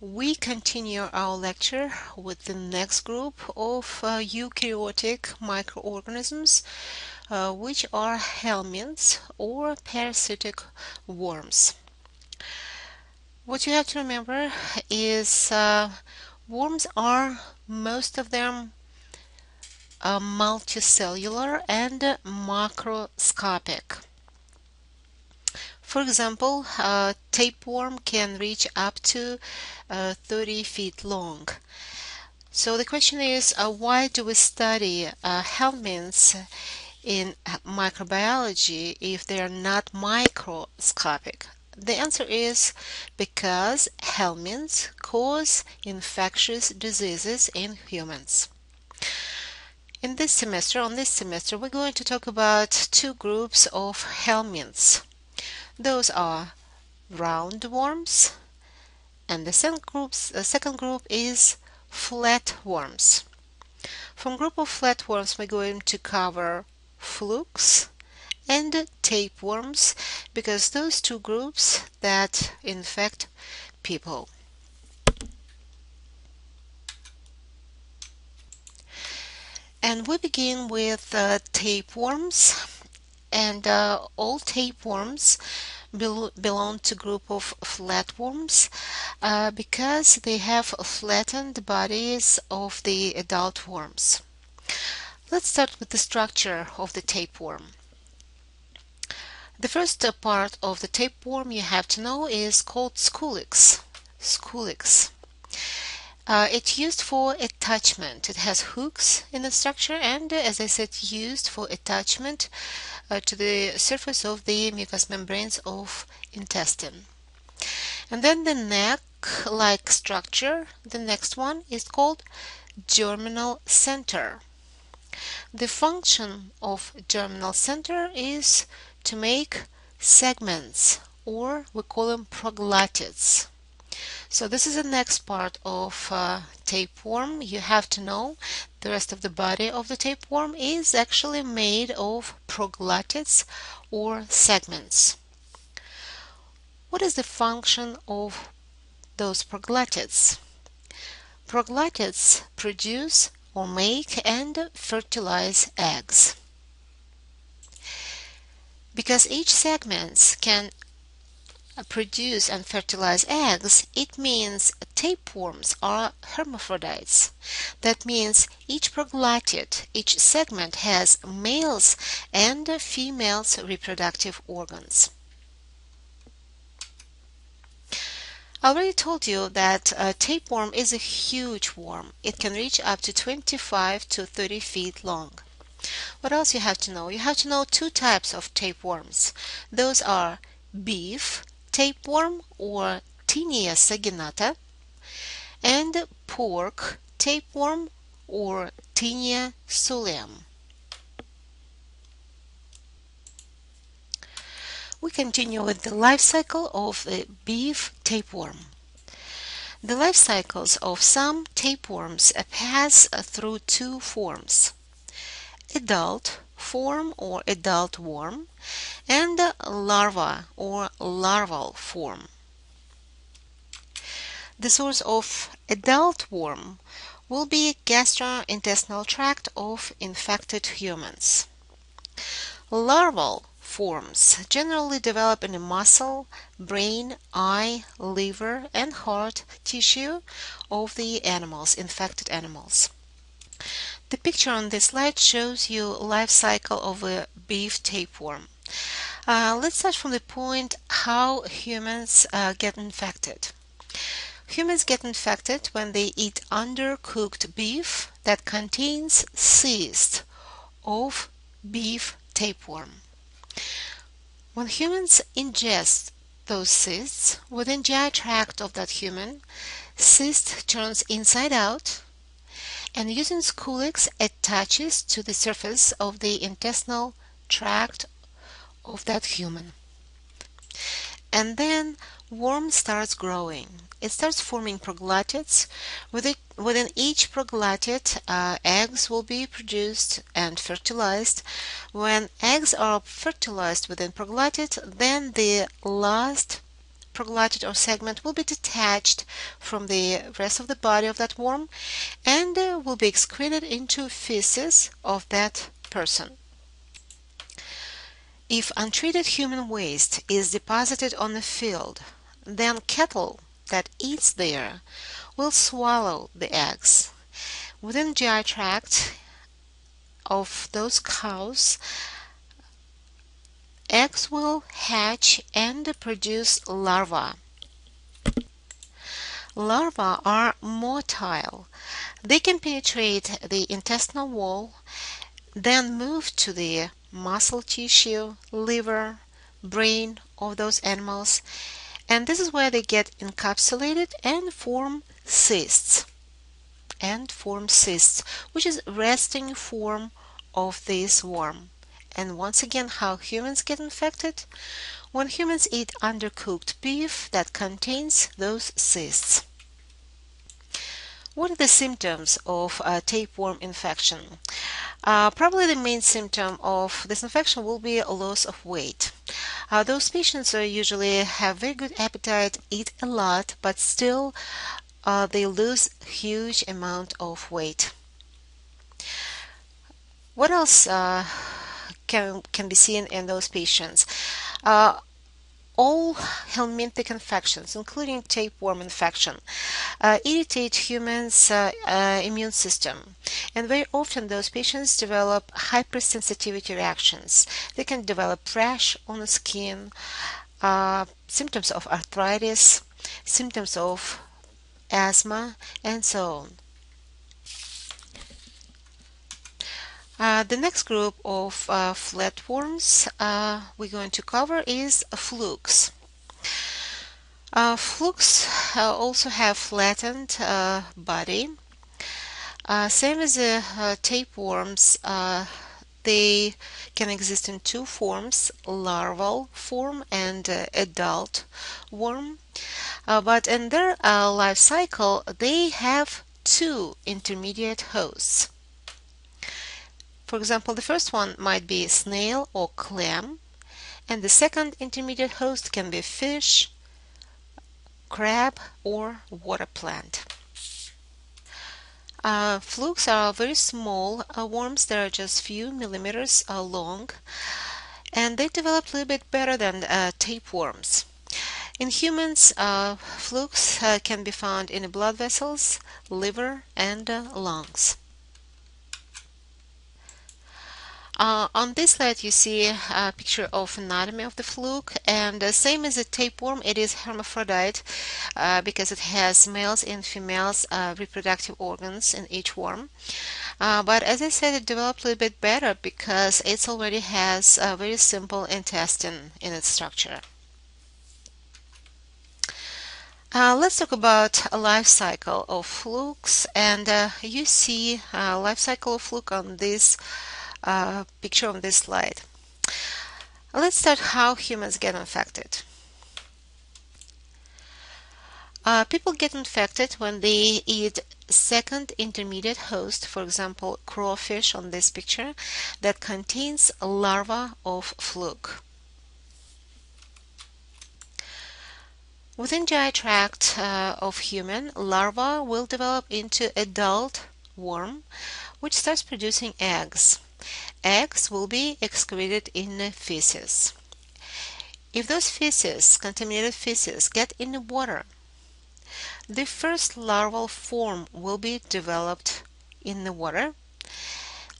we continue our lecture with the next group of uh, eukaryotic microorganisms, uh, which are helminths or parasitic worms. What you have to remember is uh, worms are most of them uh, multicellular and macroscopic. For example, a tapeworm can reach up to uh, 30 feet long. So the question is, uh, why do we study uh, helminths in microbiology if they are not microscopic? The answer is because helminths cause infectious diseases in humans. In this semester, on this semester, we're going to talk about two groups of helminths. Those are roundworms and the second, groups, second group is flatworms. From group of flatworms we're going to cover flukes and tapeworms because those two groups that infect people. And we begin with uh, tapeworms and uh, all tapeworms bel belong to group of flatworms uh, because they have flattened bodies of the adult worms. Let's start with the structure of the tapeworm. The first part of the tapeworm you have to know is called scolex. Scolex. Uh, it's used for attachment. It has hooks in the structure and, as I said, used for attachment uh, to the surface of the mucous membranes of intestine. And then the neck-like structure, the next one is called germinal center. The function of germinal center is to make segments or we call them proglottids. So this is the next part of uh, tapeworm. You have to know the rest of the body of the tapeworm is actually made of proglottids or segments. What is the function of those proglottids? Proglottids produce or make and fertilize eggs. Because each segment can Uh, produce and fertilize eggs, it means tapeworms are hermaphrodites. That means each proglottid, each segment has males and females reproductive organs. I already told you that a tapeworm is a huge worm. It can reach up to 25 to 30 feet long. What else you have to know? You have to know two types of tapeworms. Those are beef tapeworm or Taenia saginata and pork tapeworm or Taenia solium. We continue with the life cycle of the beef tapeworm. The life cycles of some tapeworms pass through two forms. Adult form or adult worm and larva or larval form. The source of adult worm will be gastrointestinal tract of infected humans. Larval forms generally develop in the muscle, brain, eye, liver, and heart tissue of the animals, infected animals. The picture on this slide shows you life cycle of a beef tapeworm. Uh, let's start from the point how humans uh, get infected. Humans get infected when they eat undercooked beef that contains cysts of beef tapeworm. When humans ingest those cysts within GI tract of that human, cyst turns inside out and using Scolex attaches to the surface of the intestinal tract of that human. And then worm starts growing. It starts forming proglottids. within each proglottid, uh, eggs will be produced and fertilized. When eggs are fertilized within proglottid, then the last proglottid or segment will be detached from the rest of the body of that worm and uh, will be excreted into feces of that person. If untreated human waste is deposited on the field, then cattle that eats there will swallow the eggs. Within GI tract of those cows, eggs will hatch and produce larvae. Larvae are motile. They can penetrate the intestinal wall, then move to the muscle tissue, liver, brain of those animals, and this is where they get encapsulated and form cysts and form cysts, which is resting form of this worm. And once again, how humans get infected? When humans eat undercooked beef that contains those cysts. What are the symptoms of tapeworm infection? Uh, probably the main symptom of this infection will be a loss of weight. Uh, those patients usually have very good appetite, eat a lot, but still uh, they lose huge amount of weight. What else uh, can, can be seen in those patients. Uh, all helminthic infections, including tapeworm infection, uh, irritate humans' uh, uh, immune system. And very often those patients develop hypersensitivity reactions. They can develop rash on the skin, uh, symptoms of arthritis, symptoms of asthma, and so on. Uh, the next group of uh, flatworms uh, we're going to cover is flukes. Uh, flukes uh, also have flattened body. same as the tapeworms, they can exist in two forms, larval form and adult worm. but in their life cycle, they have two intermediate hosts. For example, the first one might be snail or clam, and the second intermediate host can be fish, crab, or water plant. Uh, flukes are very small uh, worms that are just few millimeters uh, long, and they develop a little bit better than uh, tapeworms. In humans, uh, flukes uh, can be found in blood vessels, liver, and lungs. Uh, on this slide you see a picture of anatomy of the fluke and uh, same as a tapeworm it is hermaphrodite uh, because it has males and females uh, reproductive organs in each worm. Uh, but as I said it developed a little bit better because it already has a very simple intestine in its structure. Uh, let's talk about a life cycle of flukes and uh, you see a life cycle of fluke on this uh, picture on this slide. Let's start how humans get infected. Uh, people get infected when they eat second intermediate host, for example, crawfish on this picture, that contains larva of fluke. Within GI tract uh, of human, larva will develop into adult worm, which starts producing eggs eggs will be excreted in the feces. If those feces, contaminated feces, get in the water, the first larval form will be developed in the water.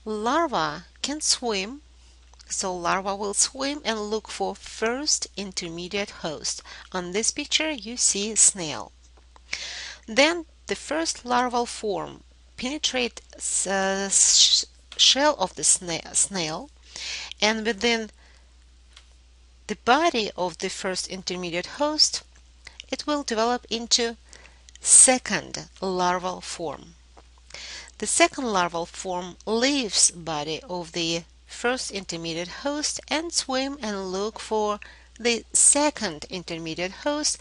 Larva can swim, so larva will swim and look for first intermediate host. On this picture you see snail. Then the first larval form penetrates uh, shell of the snail and within the body of the first intermediate host it will develop into second larval form. The second larval form leaves body of the first intermediate host and swim and look for the second intermediate host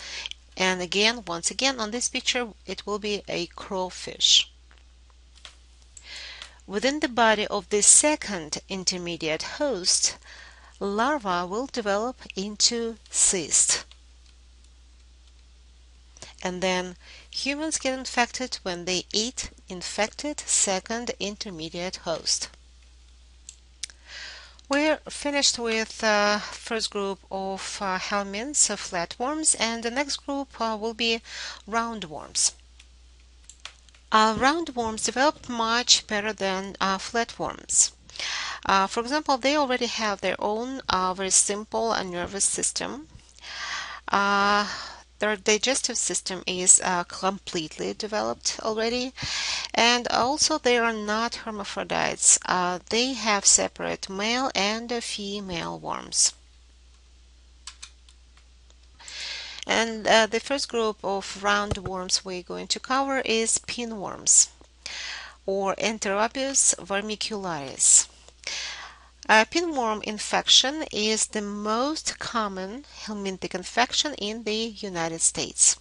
and again once again on this picture it will be a crawfish. Within the body of the second intermediate host, larva will develop into cyst. and then humans get infected when they eat infected second intermediate host. We're finished with the uh, first group of uh, helminths, uh, flatworms, and the next group uh, will be roundworms. Uh, roundworms develop much better than uh, flatworms. Uh, for example, they already have their own very simple nervous system. their digestive system is completely developed already and also they are not hermaphrodites. They have separate male and female worms. And uh, the first group of roundworms we're going to cover is pinworms or Enterobius vermicularis. A pinworm infection is the most common helminthic infection in the United States.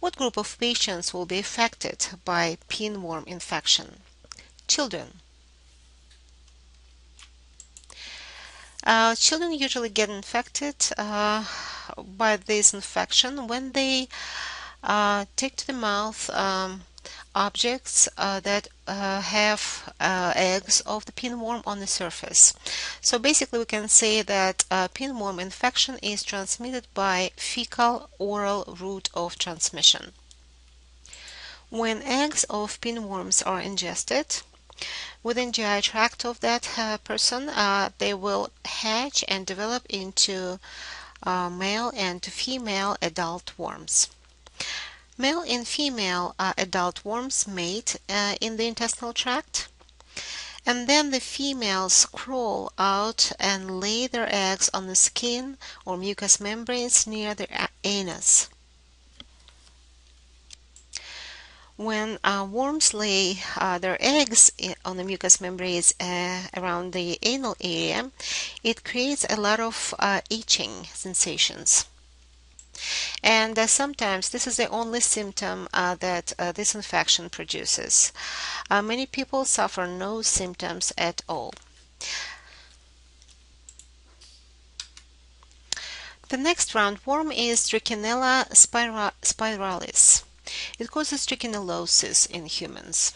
What group of patients will be affected by pinworm infection? Children. Uh, children usually get infected uh, by this infection when they uh, take to the mouth um, objects uh, that uh, have uh, eggs of the pinworm on the surface. So basically we can say that uh, pinworm infection is transmitted by fecal oral route of transmission. When eggs of pinworms are ingested, within GI tract of that uh, person, they will hatch and develop into male and female adult worms. Male and female uh, adult worms mate uh, in the intestinal tract and then the females crawl out and lay their eggs on the skin or mucous membranes near their anus. When uh, worms lay uh, their eggs on the mucous membranes uh, around the anal area, it creates a lot of itching sensations. And uh, sometimes this is the only symptom uh, that uh, this infection produces. Many people suffer no symptoms at all. The next roundworm is Trichinella spira spiralis. It causes trichinellosis in humans.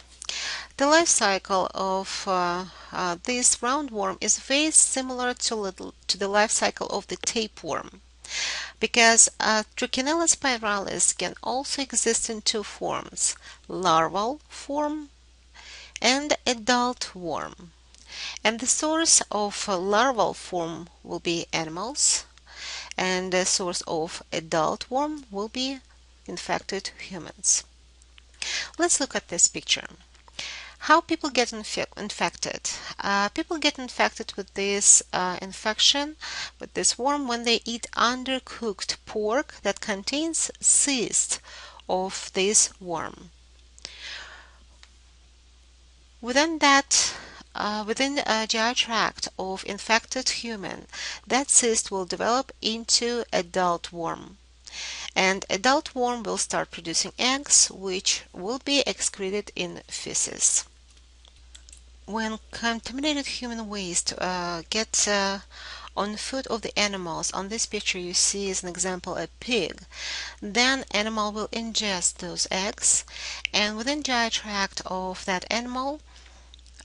The life cycle of uh, uh, this roundworm is very similar to, to the life cycle of the tapeworm because uh, Trichinella spiralis can also exist in two forms, larval form and adult worm. And the source of larval form will be animals and the source of adult worm will be infected humans. Let's look at this picture. How people get infected? Uh, people get infected with this uh, infection, with this worm, when they eat undercooked pork that contains cyst of this worm. Within that uh, within the GI tract of infected human, that cyst will develop into adult worm. And adult worm will start producing eggs, which will be excreted in feces. When contaminated human waste uh, gets uh, on food of the animals on this picture you see as an example a pig. Then animal will ingest those eggs and within GI tract of that animal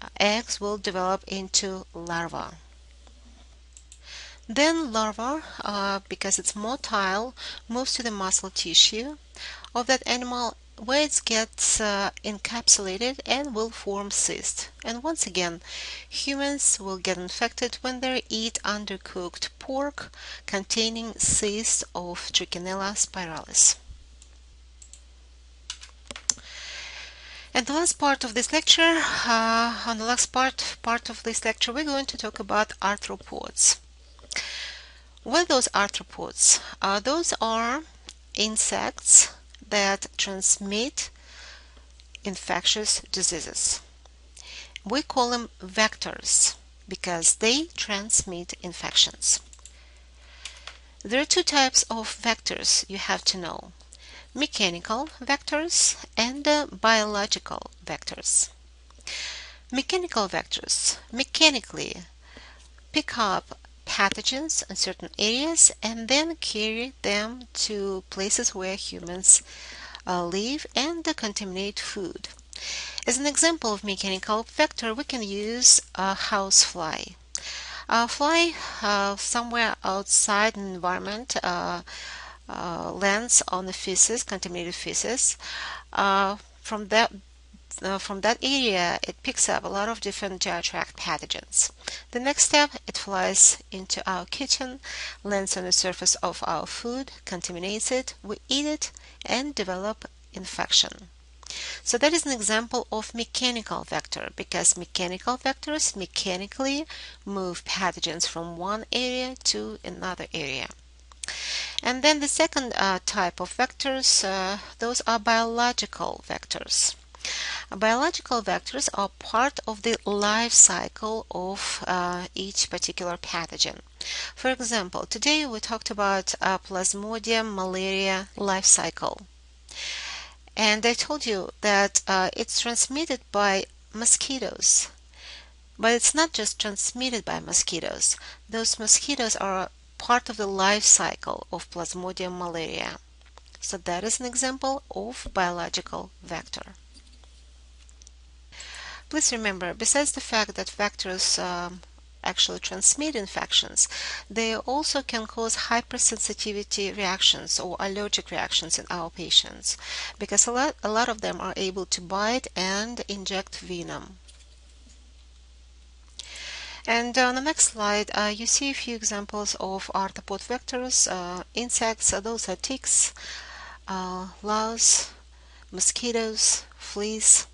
uh, eggs will develop into larvae then larva, uh, because it's motile, moves to the muscle tissue of that animal where it gets uh, encapsulated and will form cyst. And once again, humans will get infected when they eat undercooked pork containing cyst of Trichinella spiralis. And the last part of this lecture, uh, on the last part, part of this lecture, we're going to talk about arthropods. What are those arthropods? Uh, those are insects that transmit infectious diseases. We call them vectors because they transmit infections. There are two types of vectors you have to know mechanical vectors and uh, biological vectors. Mechanical vectors mechanically pick up pathogens in certain areas and then carry them to places where humans uh, live and contaminate food. As an example of mechanical vector, we can use a housefly. A fly uh, somewhere outside an environment uh, uh, lands on the feces, contaminated feces. Uh, from that uh, from that area, it picks up a lot of different GI tract pathogens. The next step, it flies into our kitchen, lands on the surface of our food, contaminates it, we eat it, and develop infection. So that is an example of mechanical vector because mechanical vectors mechanically move pathogens from one area to another area. And then the second uh, type of vectors, uh, those are biological vectors. Biological vectors are part of the life cycle of uh, each particular pathogen. For example, today we talked about uh, Plasmodium malaria life cycle. And I told you that uh, it's transmitted by mosquitoes. But it's not just transmitted by mosquitoes. Those mosquitoes are part of the life cycle of Plasmodium malaria. So that is an example of biological vector. Please remember, besides the fact that vectors um, actually transmit infections, they also can cause hypersensitivity reactions or allergic reactions in our patients because a lot, a lot of them are able to bite and inject venom. And on the next slide, uh, you see a few examples of arthropod vectors, uh, insects, uh, those are ticks, uh, louse, mosquitoes, fleas,